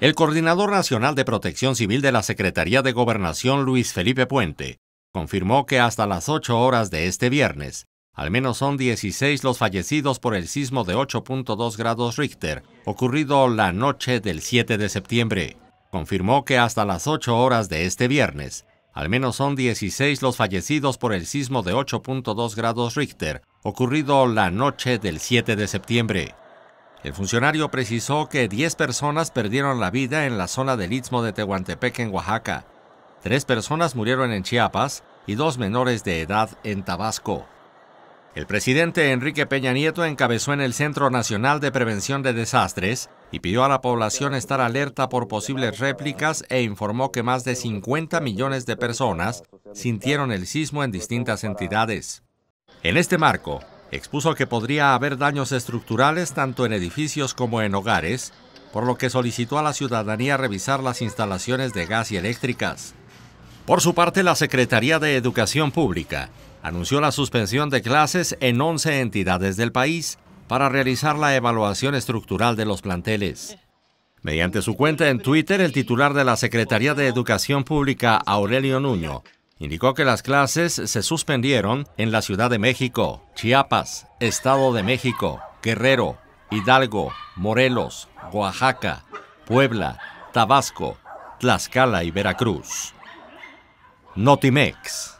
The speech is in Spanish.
El coordinador nacional de protección civil de la Secretaría de Gobernación, Luis Felipe Puente, confirmó que hasta las 8 horas de este viernes, al menos son 16 los fallecidos por el sismo de 8.2 grados Richter, ocurrido la noche del 7 de septiembre. Confirmó que hasta las 8 horas de este viernes, al menos son 16 los fallecidos por el sismo de 8.2 grados Richter, ocurrido la noche del 7 de septiembre. El funcionario precisó que 10 personas perdieron la vida en la zona del Istmo de Tehuantepec en Oaxaca. Tres personas murieron en Chiapas y dos menores de edad en Tabasco. El presidente Enrique Peña Nieto encabezó en el Centro Nacional de Prevención de Desastres y pidió a la población estar alerta por posibles réplicas e informó que más de 50 millones de personas sintieron el sismo en distintas entidades. En este marco, expuso que podría haber daños estructurales tanto en edificios como en hogares, por lo que solicitó a la ciudadanía revisar las instalaciones de gas y eléctricas. Por su parte, la Secretaría de Educación Pública anunció la suspensión de clases en 11 entidades del país para realizar la evaluación estructural de los planteles. Mediante su cuenta en Twitter, el titular de la Secretaría de Educación Pública, Aurelio Nuño, indicó que las clases se suspendieron en la Ciudad de México, Chiapas, Estado de México, Guerrero, Hidalgo, Morelos, Oaxaca, Puebla, Tabasco, Tlaxcala y Veracruz. Notimex.